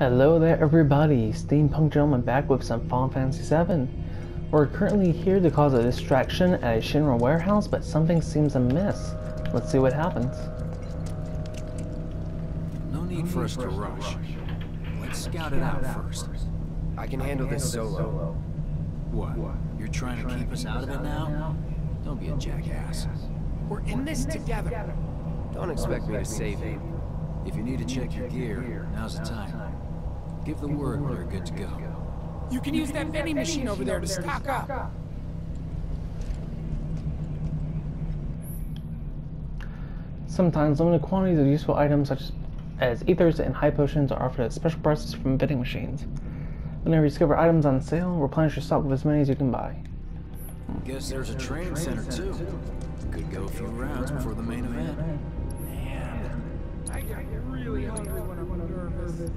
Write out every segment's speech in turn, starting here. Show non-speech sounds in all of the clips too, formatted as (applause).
Hello there everybody, Steampunk Gentleman back with some Final Fantasy VII. We're currently here to cause a distraction at a Shinra warehouse, but something seems amiss. Let's see what happens. No need for us to rush. Let's scout it out first. I can handle this solo. What? You're trying to keep us out of it now? Don't be a jackass. We're in this together. Don't expect me to save you. If you need to check your gear, now's the time. Give the word when you're good to go. You can use that vending machine over there to stock up. Sometimes limited quantities of useful items such as ethers and high potions are offered at special prices from vending machines. Whenever you discover items on sale, replenish your stock with as many as you can buy. Guess there's a training center too. Could go a few rounds before the main event. Man, I get really hungry when I'm nervous.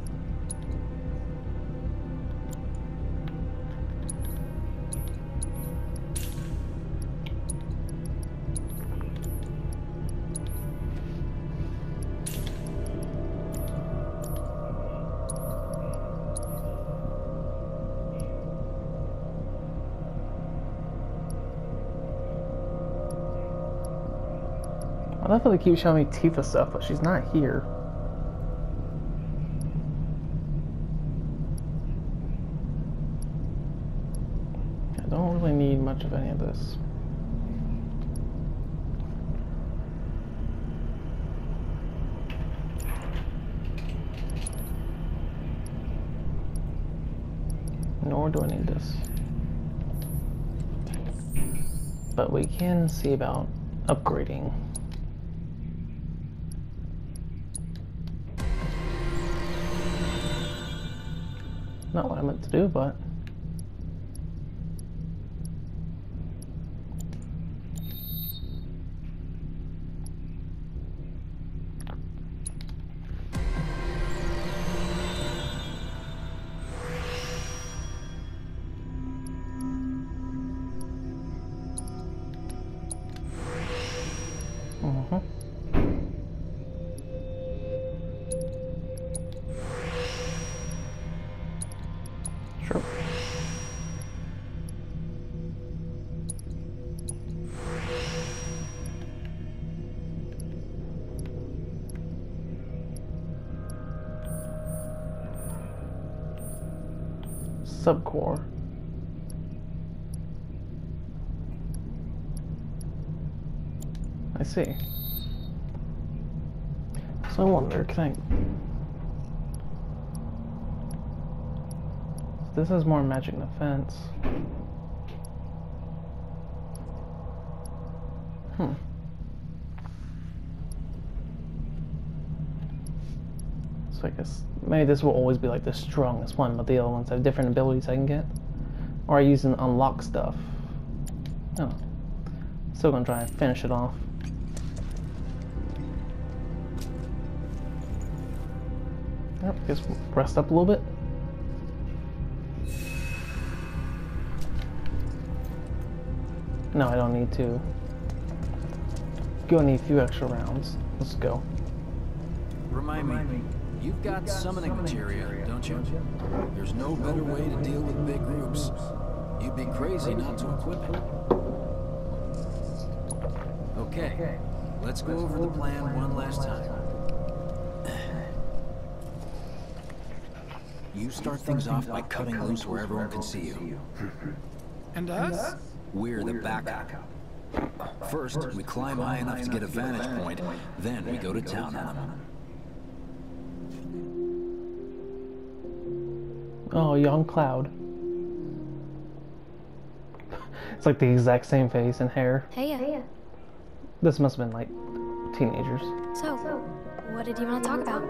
They keep showing me Tifa stuff, but she's not here. I don't really need much of any of this. Nor do I need this. But we can see about upgrading. Not what I meant to do, but... Subcore. I see. So wonder, I... This has more magic defense. Hmm. So I guess maybe this will always be like the strongest one, but the other ones have different abilities I can get. Or I use and unlock stuff. Oh. Still gonna try and finish it off. Yep, we'll rest up a little bit. No, I don't need to. Gonna need a few extra rounds. Let's go. Remind me, you've got summoning materia, don't you? There's no better way to deal with big groups. You'd be crazy not to equip it. Okay, let's go over the plan one last time. You start things off by cutting loose where everyone can see you. (laughs) And us? We're the backup. First, we climb high enough to get a vantage point, then we go to town on them. Oh, young Cloud. It's like the exact same face and hair. Hey, This must have been like teenagers. so, what did you want to talk about?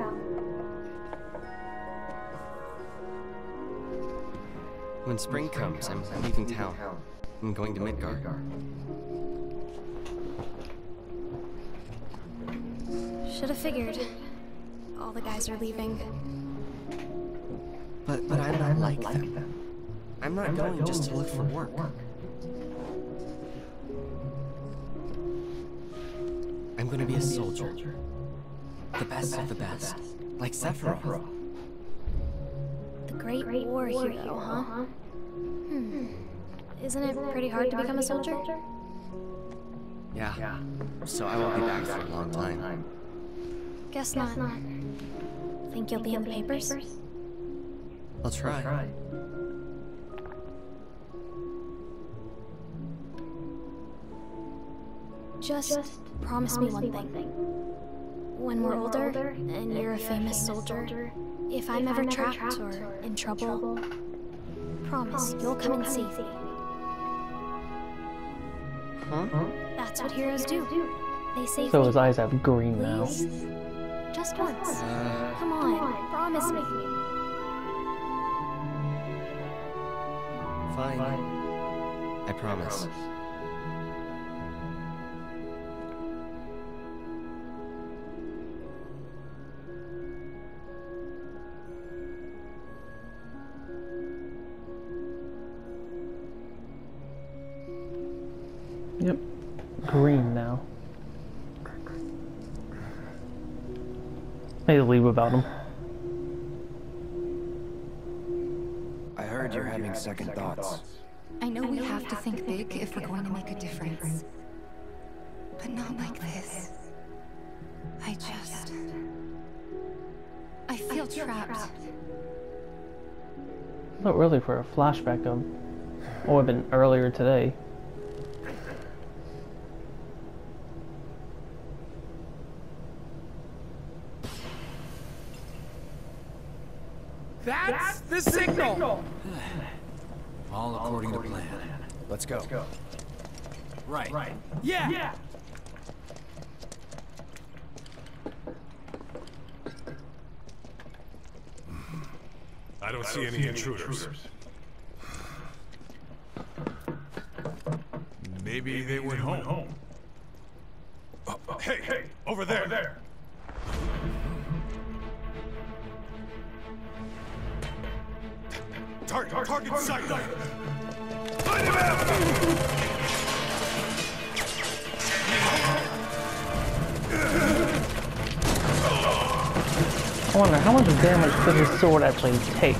When spring comes, I'm leaving town. I'm going to Midgar. Should have figured. All the guys are leaving. But but I'm not like them. I'm not going just to look for work. I'm going to be a soldier. The best of the best. Like Sephiroth. The Great War hero, huh? Hmm. Isn't it pretty hard to become a soldier? Yeah. So I won't be back for a long time. Guess not. Think you'll be in the papers? I'll try. Just promise me one thing. When we're older, and you're a famous soldier, if I'm ever trapped or in trouble, promise you'll come and save me. Huh? That's what heroes do. They save So me. his eyes have green now. Please? Just once. Uh, Come on, promise me. Fine. I promise. Yep. Green now. Maybe leave without him. I heard you're having second thoughts. I know we have to think big if we're going to make a difference. But not like this. I just... I feel trapped. Not really for a flashback of what would have been earlier today. That's, the signal. (sighs) (sighs) All according to plan. Let's go. Let's go. Right. Right. Yeah. Yeah. I don't see any intruders. Maybe they went home. Uh, uh, Hey, hey, over there. there. Target, target sight. Find him out! I wonder how much damage could his sword actually take?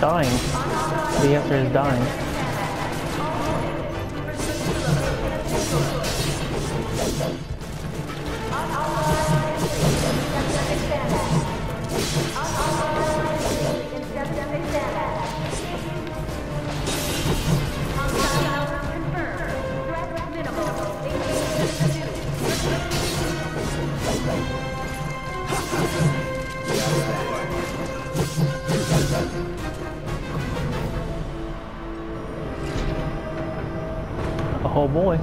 Dying. The answer is dying. Oh boy.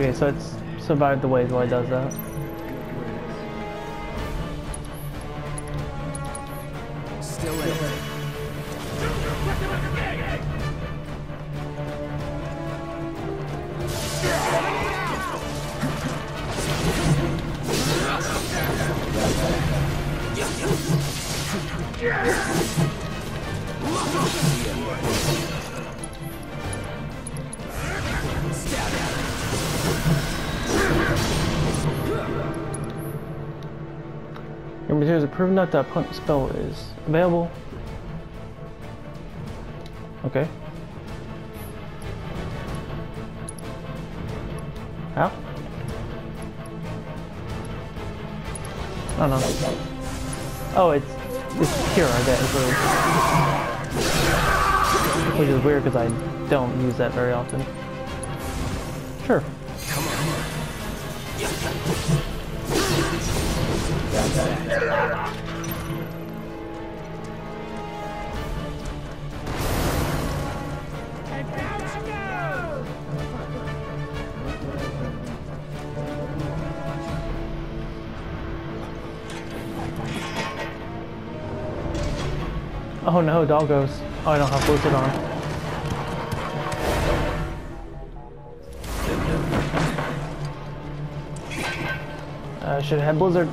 Okay, so it's survived the waves while it does that. Have proven that the opponent's spell is available. Okay. How? I don't know. Oh, it's it's pure, I guess. so- Which is weird because I don't use that very often. Sure. She goes! Oh no, doggos. Oh, I don't have uh, Blizzard on. I should have Blizzard.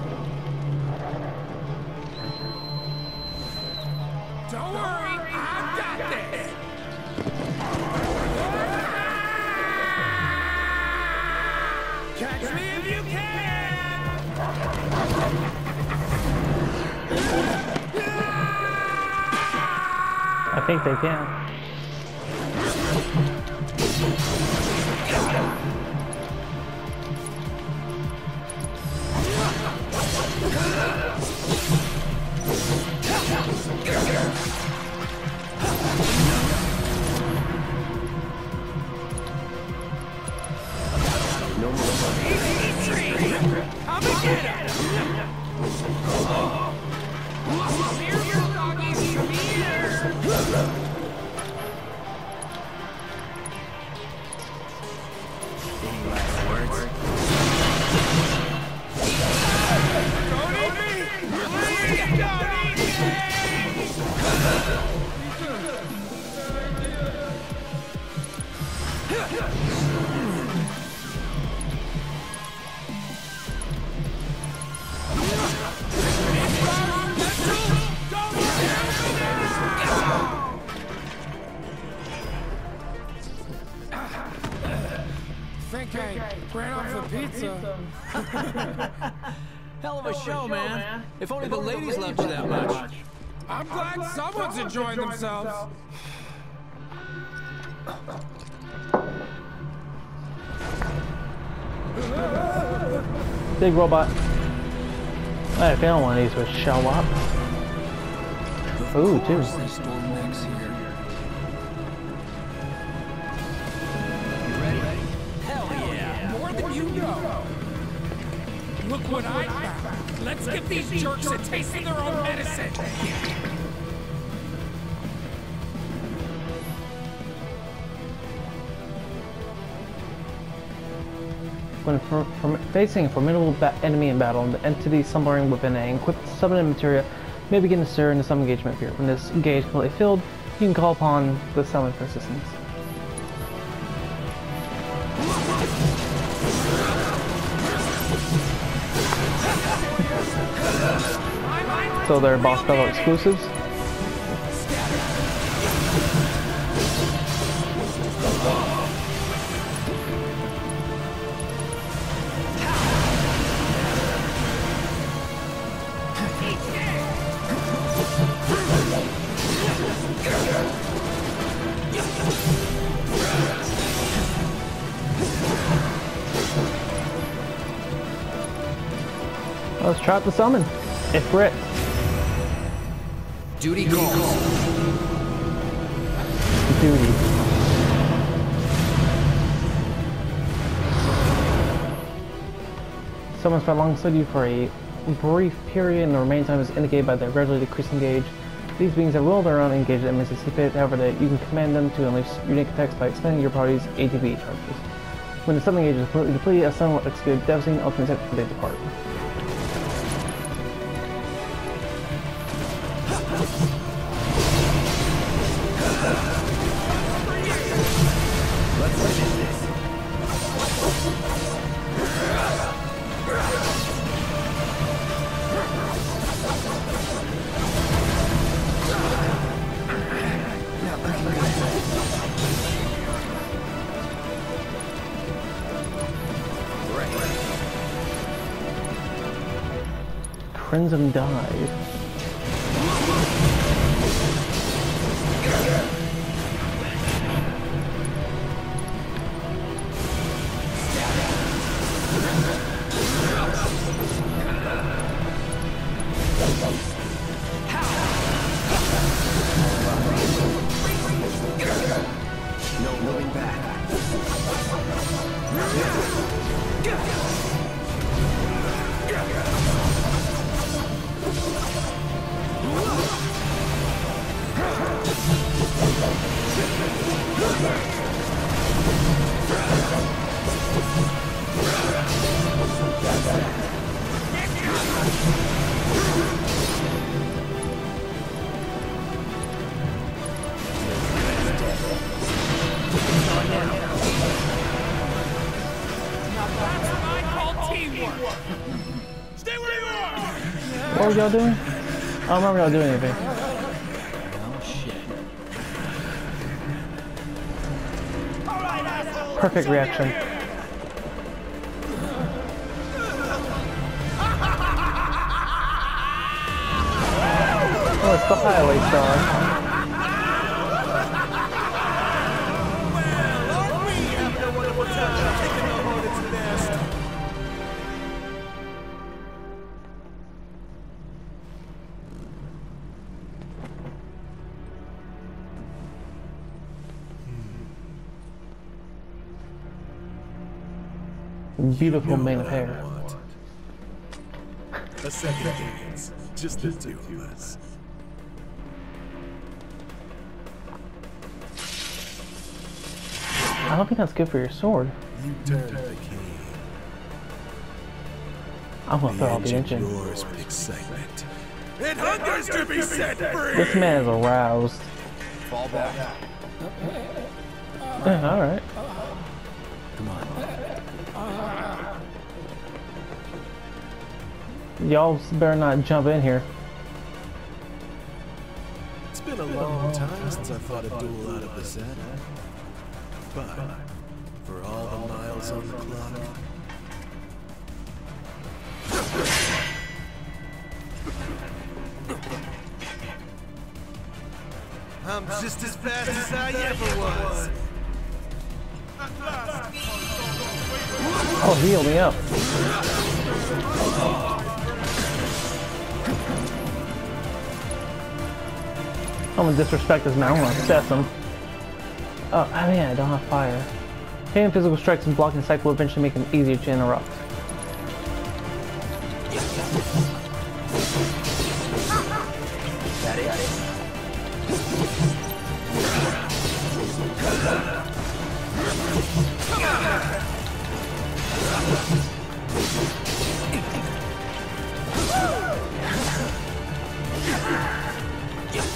Think they can. I'm gonna get him! Big robot. I found one of these would show up. Ooh, two. They storm next here. More than you know. Look what I found. Let's give these jerks a taste of their own medicine. When for, from facing a formidable enemy in battle, the entity slumbering within an equipped summoning materia may begin to stir in some engagement period. When this is completely filled, you can call upon the summon for assistance. So they're boss battle exclusives. Try out the summon. If Brit. Duty calls. Duty. Someone's been alongside you for a brief period and the remaining time is indicated by the gradually decreasing gauge. These beings have rolled their own as see fit, however that you can command them to unleash unique attacks by expending your party's ATB charges. When the summoning gauge is completely depleted, a summon will execute a devastating ultimate attack before they depart. Crimson died. Y'all doing? I don't remember y'all doing anything. Perfect reaction. Oh, it's the highway star. Beautiful mane of hair. A second dance. Just the two of us. I don't think that's good for your sword. You turn the key. I'm gonna throw out the engine engine. roars with excitement. It hungers to be set free! This man is aroused. Fall back. Alright. Y'all better not jump in here. It's been a long time since I fought a duel out of the saddle. But, for all the miles on the clock, I'm just as fast as I ever was. Oh, heal me up. I'm gonna disrespect this man. I'm gonna assess him. Oh, I mean, I don't have fire. Hitting physical strikes and blocking sight will eventually make him easier to interrupt.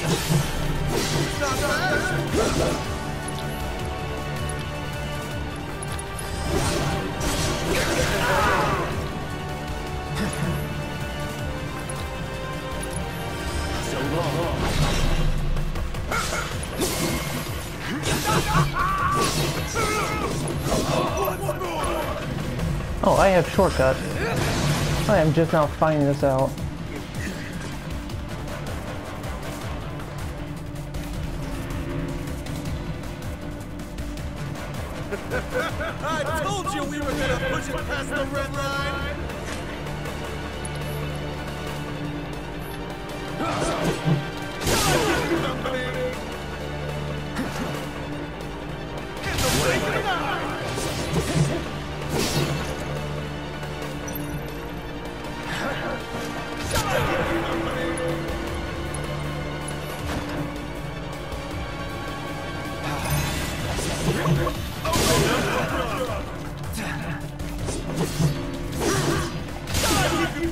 It? (laughs) Oh, I have shortcut. I am just now finding this out. Push past the red line!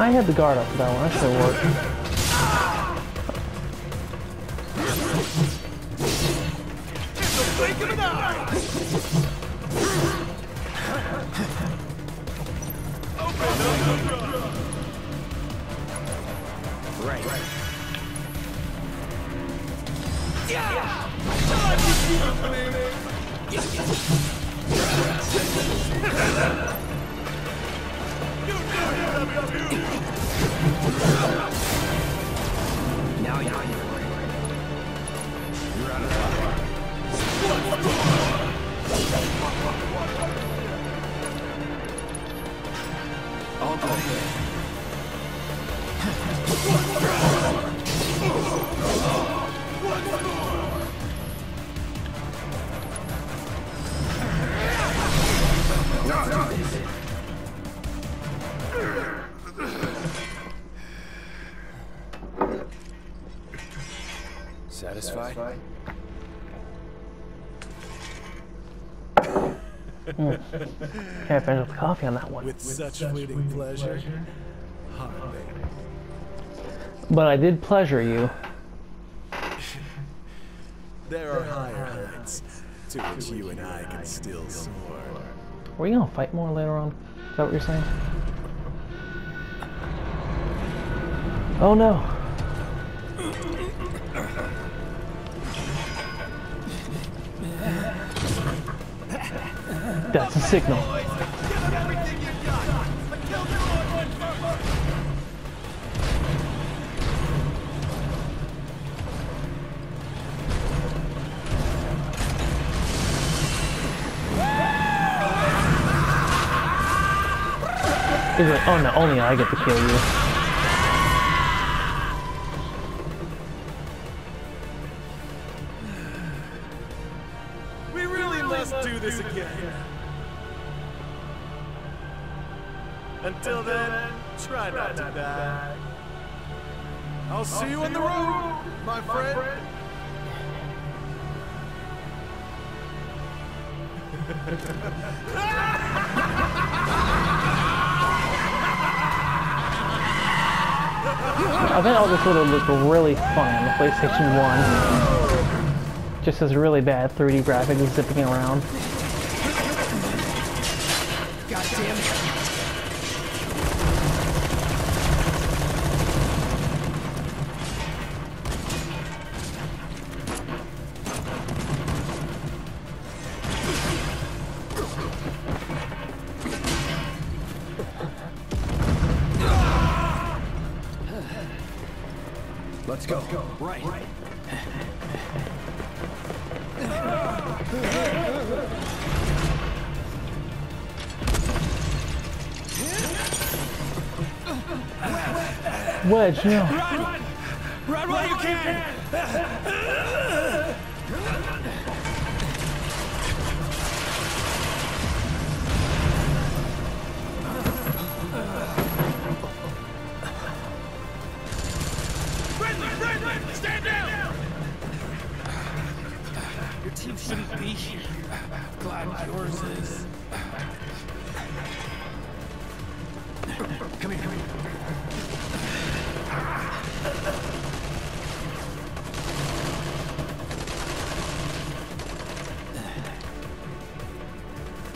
I had the guard up for that one. That should work. All good. Satisfied? Can't finish with coffee on that one. With such fleeting pleasure? Hardly. But I did pleasure you. (laughs) There are higher heights to which you and I can still soar. Were you gonna fight more later on? Is that what you're saying? Oh no. A signal. He's like, oh no, only I get to kill you. Try not to die. I'll see you in the room, my friend. I bet all this would have looked really fun on the PlayStation 1. Just as really bad 3D graphics zipping around. Wedge, no.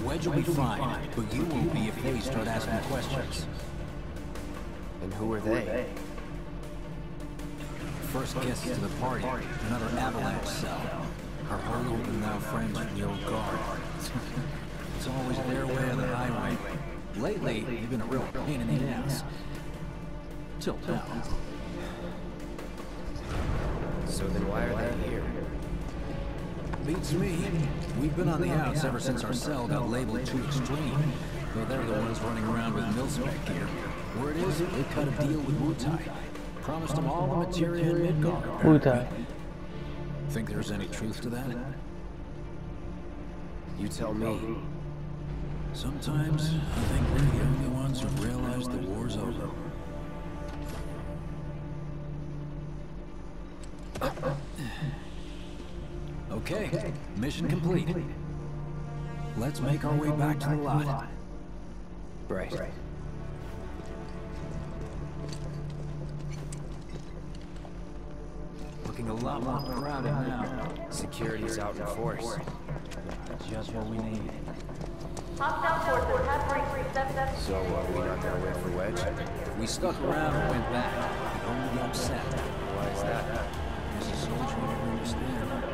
Wedge will be fine, but you won't be if they start asking questions. And who are they? First guests to the party, another avalanche cell. Our wholly open now friends from the old guard. (laughs) it's always their way or the highway. Lately, you've been a real pain in the ass. Till now. So then why are they here? Beats me. We've been on the outs ever since our cell got labeled too extreme. Though they're the ones running around with mil-spec gear. Word is, they cut a deal with Wutai. Promised them all the materia in Midgar. Wutai. Think there's any truth to that? You tell me. Sometimes I think we're the only ones who realize the war's over. Okay, mission complete. Let's make our way back to the lot. Right. Looking a lot more crowded now. Security's out in force. That's just what we need. Hostile forces have breached receptor. So are we not gonna wait for Wedge? We stuck around and went back. He'd only upset. Why is that? He's a soldier you never understand.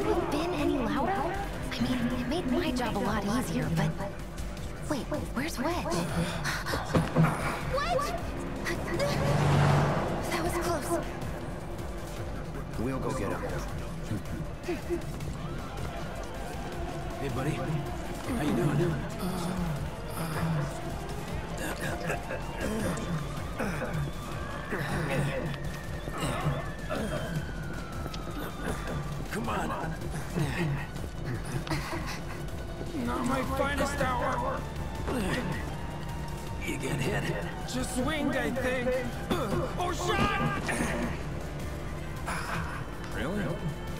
have been any louder? I mean, it made my job a lot easier, but... Wait, where's Wedge? Wedge! That was close. We'll go get him. Hey, buddy. How you doing? Come Just swinged, I think. Oh, shot! Really?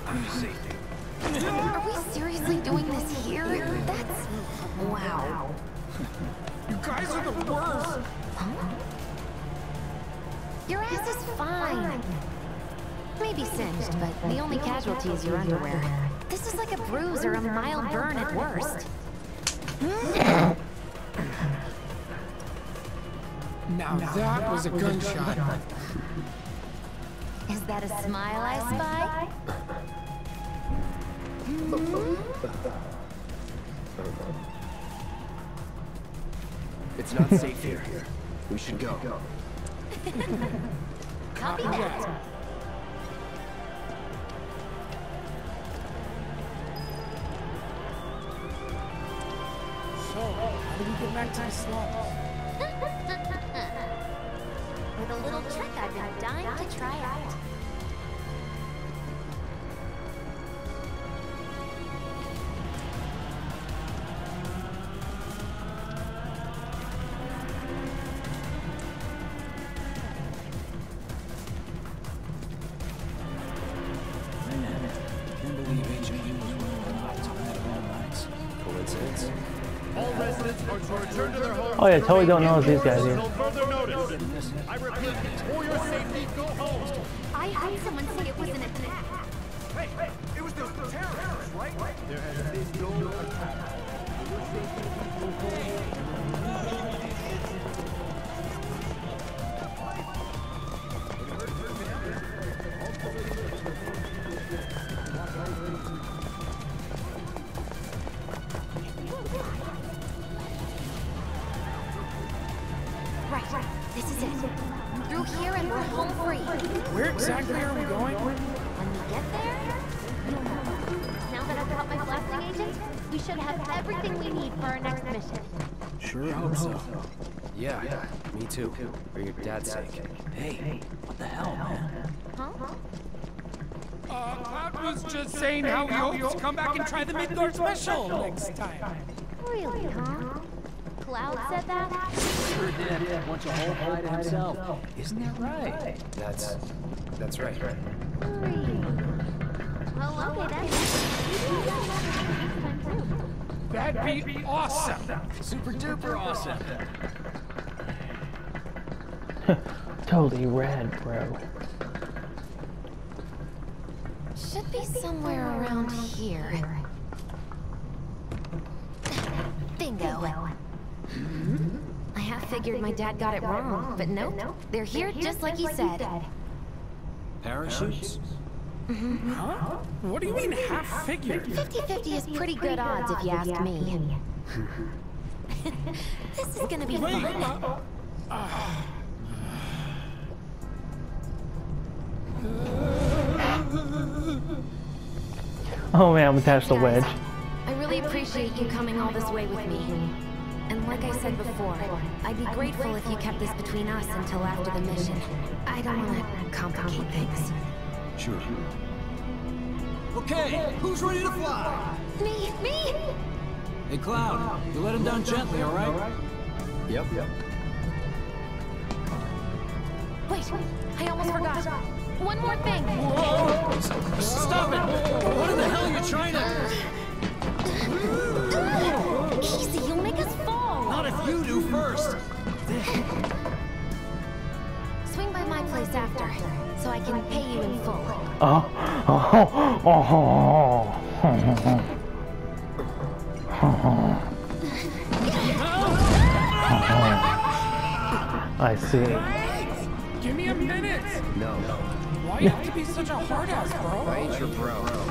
Let me see. Are we seriously doing this here? That's... Wow. You guys are the worst. Your ass is fine. Maybe singed, but the only casualty is your underwear. This is like a bruise or a mild burn at worst. Now that was a gunshot. Is that a smile I spy? It's not safe here. We should go. Copy that. So, how do we get back to the slums? With a little trick I've been dying to try out. Man, can't believe HQ was running a lot tonight of all nights. Coincidence? All residents are to return to their homes. Oh yeah, totally don't know it's these guys here. I heard someone say it was an attack. Hey, hey, it was those terrorists, right? There has been no attack. Hope so. Yeah, me too. For your dad's sake. Hey, what the hell, man? Huh? Uh, Cloud was just saying how he hopes to come back and try the Midgar special next time. Really, huh? Cloud said that? Sure did. Wants a whole pie to himself. Isn't that right? That's... that's right. Really? Well, okay then. Too. That'd be awesome. Super duper awesome. (laughs) Totally rad, bro. Should be somewhere around here. Bingo. I half figured my dad got it wrong, but nope. They're here just like he said. Parachutes? Huh? What do you mean half figured? 50-50 is pretty good odds if you ask me. (laughs) this is gonna be Wait, fun. uh, (laughs) Oh man, I'm attached to Wedge. I really appreciate you coming all this way with me. And like I said before, I'd be grateful if you kept this between us until after the mission. I don't want to complicate things. Sure. Okay, who's ready to fly? Me, me! Hey, Cloud, you let him down gently, all right? Yep. Yep. Wait, I almost forgot. One more thing. Stop it! What in the hell are you trying to... Easy, you'll make us fall. Not if you do first! (laughs) Swing by my place after, so I can pay you in full. Oh, oh, oh, oh, I see. give me a minute. No. Why you have to be such a hard ass, bro? I ain't your bro.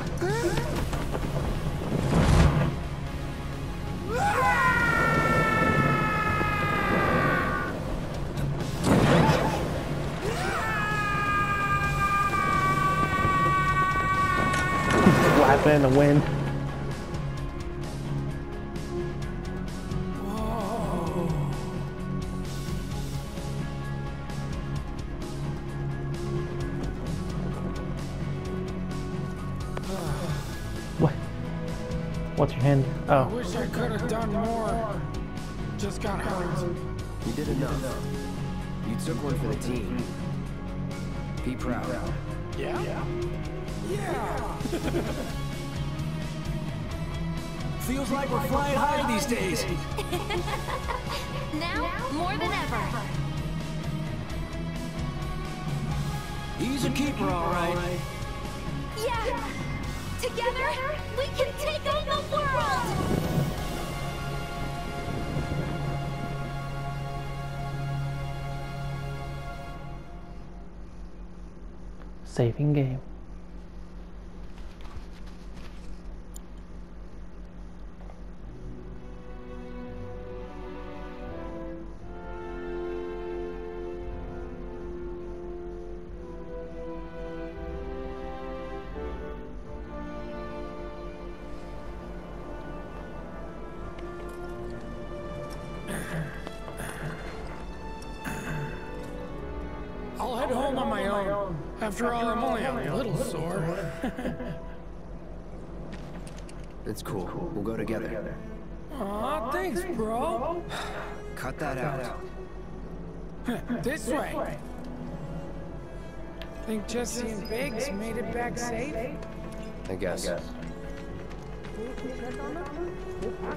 Flapping in the wind. What? What's your hand? Oh. I Oh, wish I could have done more. Just got hurt. You did enough. You took one for the team. Be proud. Yeah? Yeah. (laughs) Feels like we're flying high these days. (laughs) Now, more than ever. He's a keeper, all right. Yeah! Together, we can take on the world! saving game. Head home on my own. After all, I'm only a little sore. (laughs) It's cool. We'll go together. Aw, thanks, bro. (sighs) Cut that out. (laughs) this way. Think Jessie and Biggs made it back safe? I guess. That's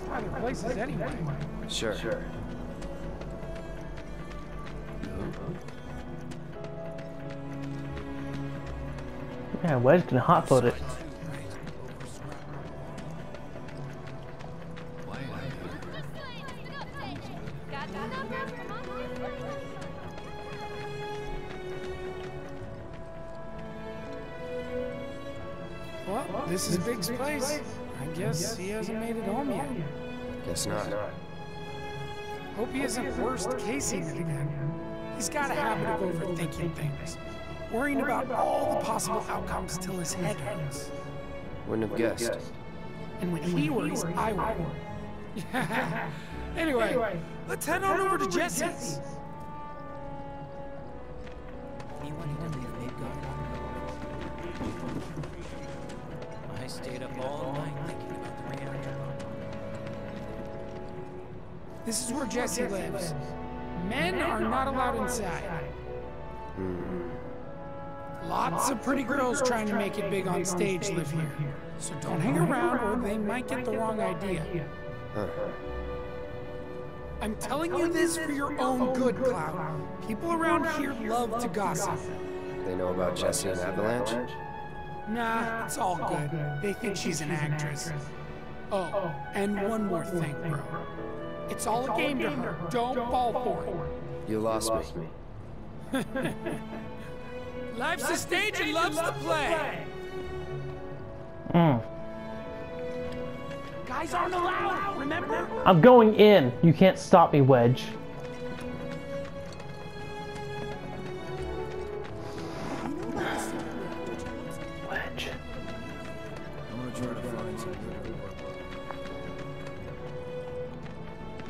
by their places anyway. Sure. Yeah, Wedge can hot foot it. Well, this is Biggs' place. I guess he hasn't made it home yet. Guess not. Hope he isn't worst casing it again. He's got a habit of overthinking things, worrying about all the possible outcomes till his head hurts. Wouldn't have guessed. And when he worries, I worry. (laughs) anyway, let's head on over to Jessie's. I stayed up all night thinking about the reactor. This is where Jessie lives. Men are not allowed inside. Lots of pretty girls trying to make it big on stage live here. So don't hang around or they might get the wrong idea. I'm telling you this for your own good, Cloud. People around here love to gossip. They know about Jessie and Avalanche? Nah, it's all good. They think she's an actress. Oh, and one more thing, bro. It's all a game to her. Don't fall for it. You lost me. (laughs) Life's a stage and loves to play. Mm. Guys aren't allowed, remember? I'm going in. You can't stop me, Wedge. Wedge. I'm gonna try to find some good work.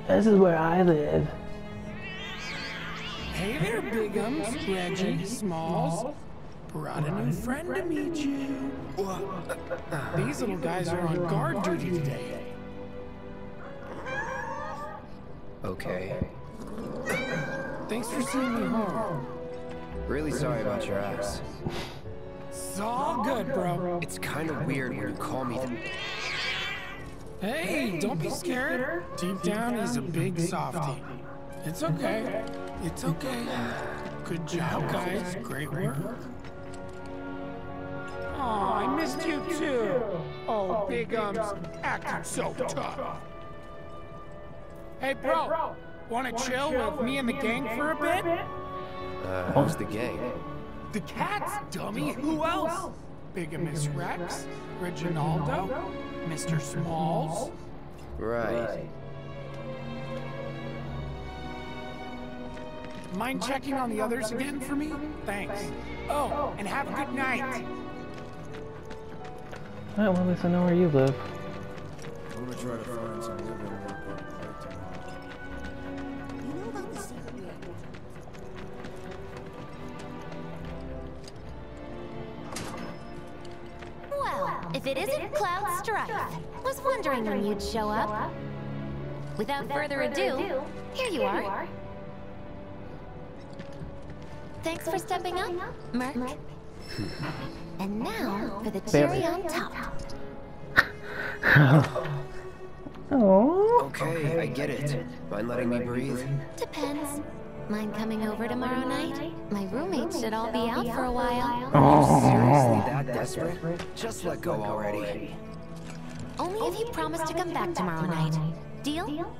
This is where I live. There, Reggie, Smalls. Brought a new friend to meet you. These little guys are on guard duty today. Okay. Thanks for seeing me home. Really sorry about your ass. It's all good, bro. It's kind of weird when you call me the... Hey, don't be scared. Deep down, he's a big softie. It's okay. It's okay. Good job, guys. Great work. Aw, I missed you too. Oh, Big Ums, acting so tough. Hey, bro, wanna chill with me and the gang for a bit? Uh, who's the gang? The cats, dummy. Who else? Biggums Rex, Reginaldo, Mr. Smalls. Right. Mind checking on the others again for me? Thanks. Oh, and have a good night. Alright, well, at least I know where you live. I'm gonna try to find some living work on the plate tomorrow. Well, if it isn't Cloud Strife. Was wondering when you'd show up. Without further ado, here you are. Thanks for stepping up, Merc. And now for the cherry on top. (laughs) Oh. Okay, I get it. Mind letting me breathe? Depends. Mind coming over tomorrow night? My roommates should all be out for a while. Oh. Seriously that desperate? Just let go already. Only if you promise to come back tomorrow night. Deal?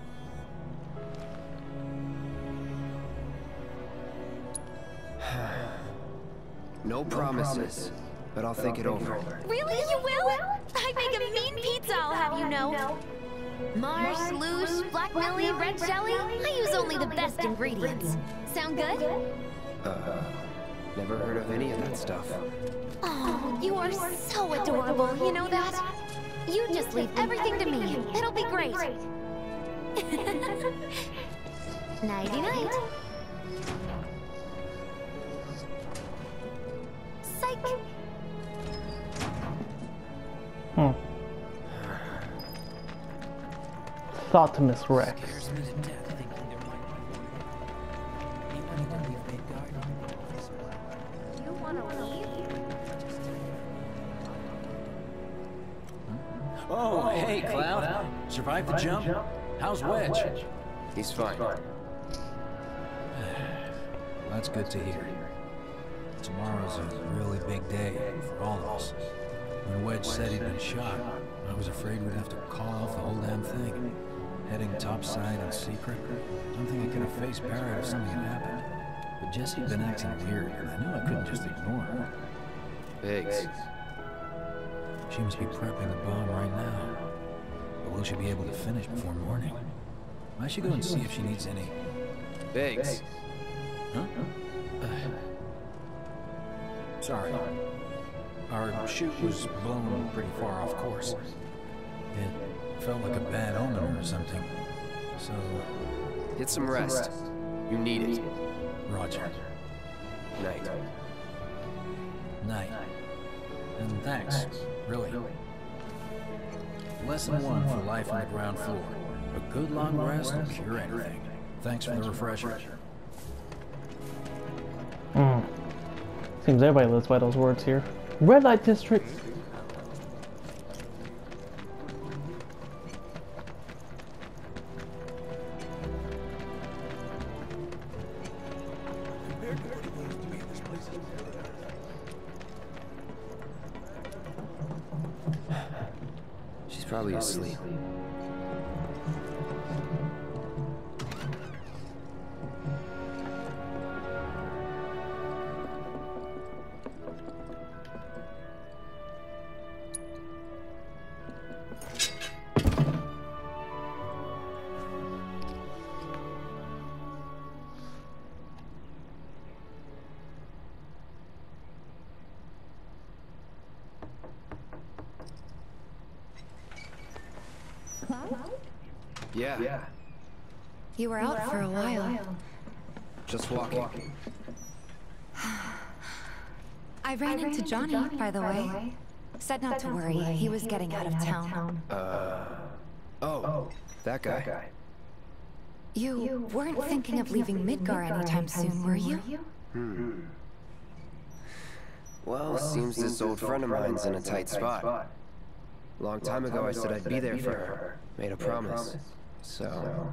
(sighs) No promises, but I'll think it over. Really, you will? I make a mean pizza, I'll have you know. Marsh, Loosh, Black Millie, Red Jelly. I use only the best ingredients. Sound good? Uh, never heard of any of that stuff. Oh, you are so adorable, you know that? You just leave everything to me. It'll be great. (laughs) (laughs) Nighty night. Psych. Hmm. Thought to Miss Rex. You? Oh, hey, Cloud. Survived the jump? How's Wedge? He's fine. That's good to hear. Tomorrow's a really big day for all of us. When Wedge said he'd been shot, I was afraid we'd have to call off the whole damn thing. Heading topside in secret, I'm thinking I could have faced Barret if something had happened. But Jessie'd been acting weird, and I knew I couldn't just ignore her. Biggs. She must be prepping the bomb right now. But will she be able to finish before morning? I should go and see if she needs any... Biggs. Huh? Uh, sorry. Our chute was blown pretty far off course. It felt like a bad omen or something. So, Get some rest. You need it. Roger. Night. Night. And thanks, really. Lesson one for life on the ground floor. A good long rest will cure anything. Thanks for the refresher. Seems everybody lives by those words here. Red light district. I ran into Johnny, by the way. Said not to worry, he was getting out of town. Uh, Oh, that guy. You weren't thinking of leaving Midgar anytime soon, were you? Hmm. Well, seems this old friend of mine's in a tight spot. Long time ago I said I'd be there for her. Made a promise. So...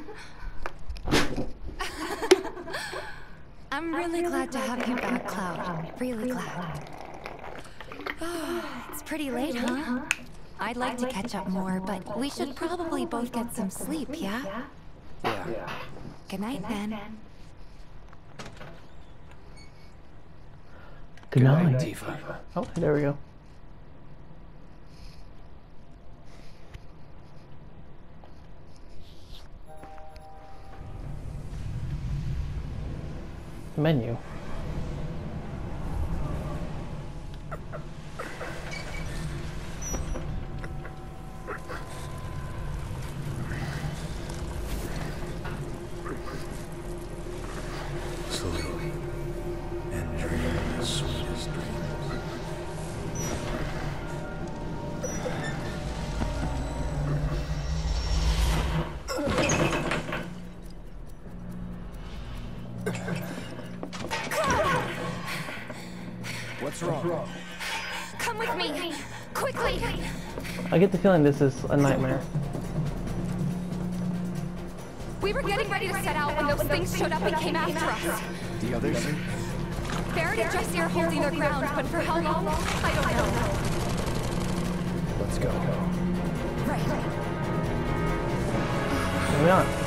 I'm really glad to have you back, Cloud. Really glad. (sighs) it's pretty late, huh? I'd like to catch up more, but we should probably both get some sleep, yeah? Yeah. Good night, then. Good night. Tifa. Oh, there we go. Menu. What's wrong? Come with me! Quickly! I get the feeling this is a nightmare. We were getting ready to set out when those things showed up and came after us. The others? Barret and Jessie are holding their ground, but for how long? I don't know. Let's go. Right. Maybe not.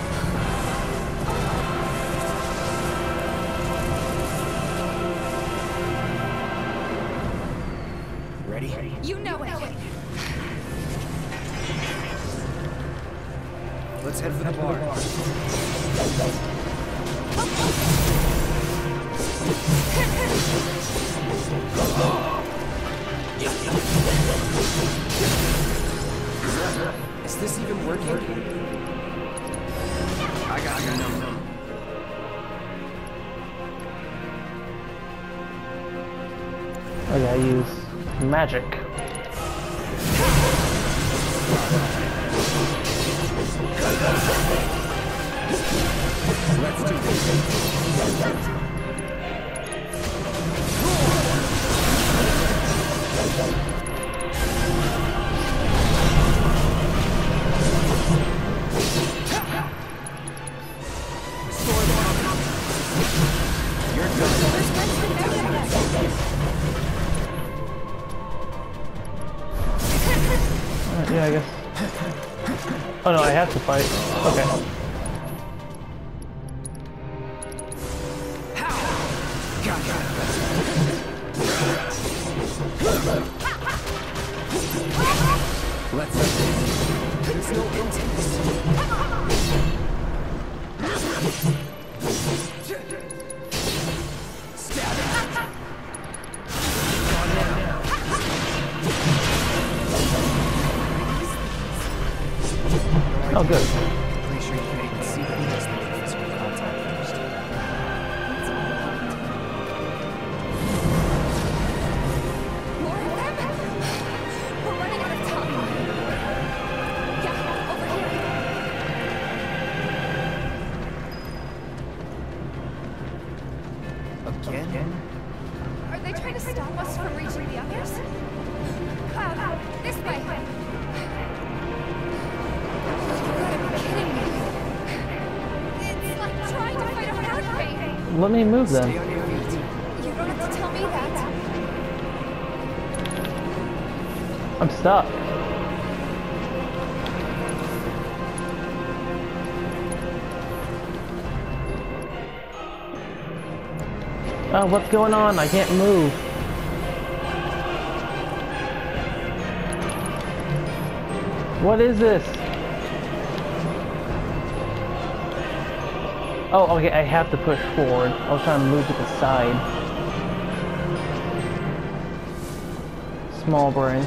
Head for the bar. Is this even working? I got your number. Oh, I gotta use magic. Oh no, I have to fight. Okay. do? I'm stuck. Oh, what's going on? I can't move. What is this? Oh, okay, I have to push forward. I was trying to move to the side. Small brain.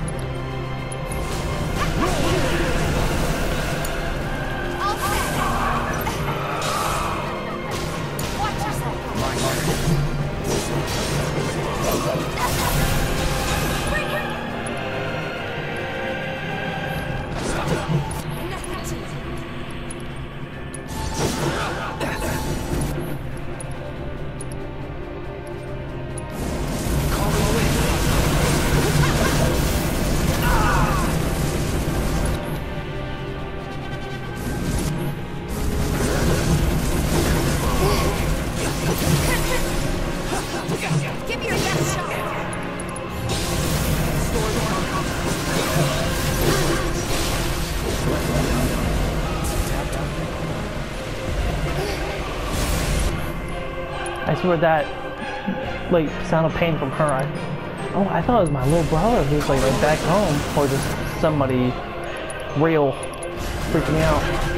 I swear that, like, sound of pain from her. I, oh, I thought it was my little brother who's like, like back home, or just somebody real freaking me out.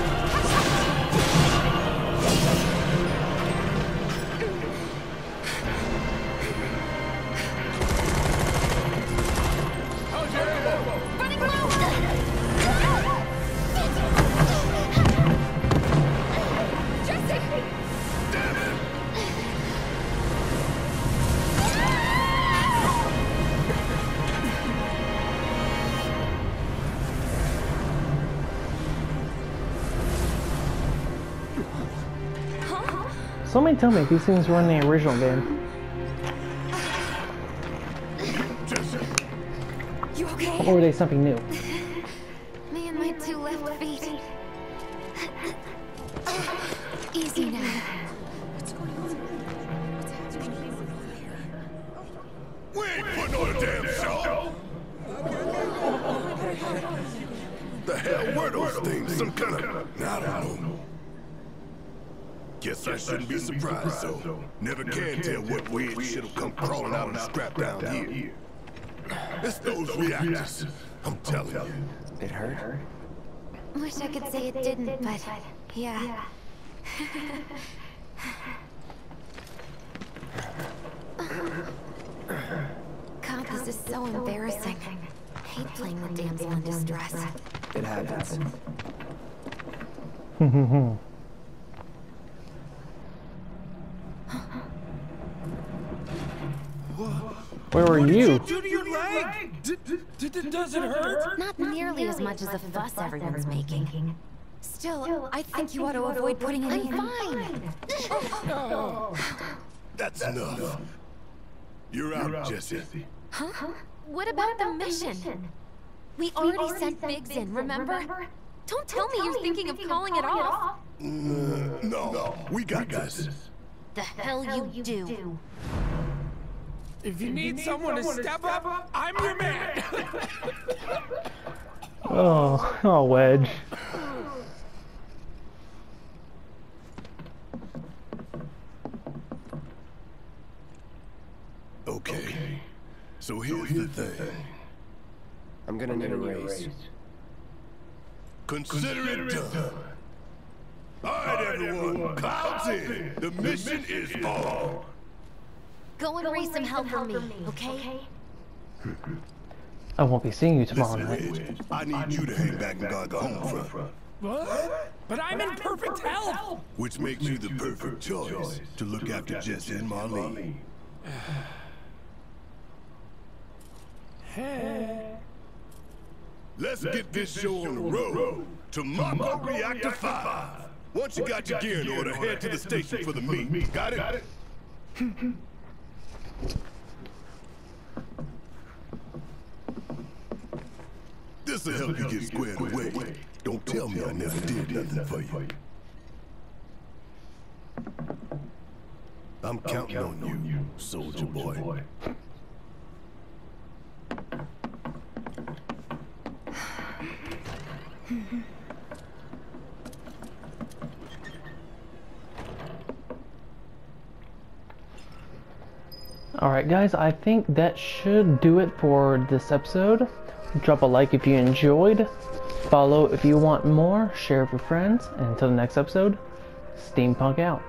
Somebody tell me if these things were in the original game. Or were they something new? Shouldn't be surprised, so never can tell what weird shit'll come crawling out of the scrap down here. It's those reactors. I'm telling you. It hurt? Wish I could say it didn't, but yeah. God, this is so embarrassing. hate playing the damsel in distress. It happens. (laughs) (laughs) Where were you? Did you Do to your leg! D- does it hurt? Not nearly as much as the fuss everyone's making. Still, I think you ought to avoid putting it in. I'm fine. (sighs) That's enough. You're out, Jessie. Huh? What about the mission? We already sent Biggs in, remember? Don't tell me you're thinking of calling it off. Mm, no, we got this. The hell you do. If you need someone to step up, I'm your man. (laughs) Oh, oh, Wedge. Okay. So here's the thing. I'm gonna need a raise. Consider it done. All right, everyone. Clouds in. The mission is on. Go and raise some help for me, okay? I won't be seeing you tomorrow Listen, night. Wedge, I need you to hang back and guard the home front, what? But I'm in perfect health. which makes you the perfect choice to look after Jessie and Marlene. Let's get this show on the road to Mako Reactor 5. Once you got your gear in order, head to the station for the meet. Got it? (laughs) This'll help you get squared away. Don't tell me I never did nothing for you. I'm counting on you, soldier boy. Alright guys, I think that should do it for this episode. Drop a like if you enjoyed. Follow if you want more. Share with your friends. And until the next episode, Steampunk out.